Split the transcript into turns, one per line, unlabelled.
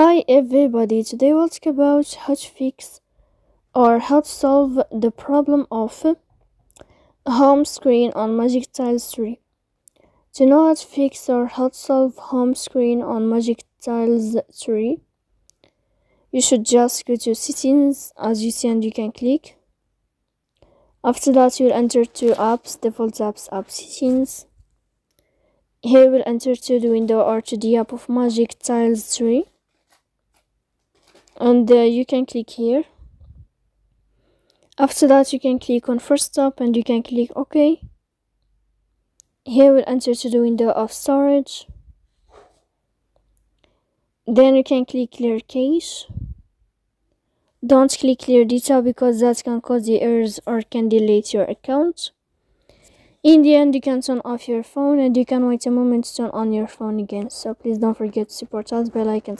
Hi everybody, today we'll talk about how to fix or how to solve the problem of home screen on Magic Tiles 3. To know how to fix or how to solve home screen on Magic Tiles 3, you should just go to settings as you see and you can click. After that you'll enter to apps, default apps, app settings. Here we'll enter to the window or to the app of Magic Tiles 3 and uh, you can click here. After that you can click on force stop and you can click ok. Here we'll enter to the window of storage. Then you can click clear cache don't click clear data because that can cause the errors or can delete your account. In the end you can turn off your phone and you can wait a moment to turn on your phone again. So please don't forget to support us by like and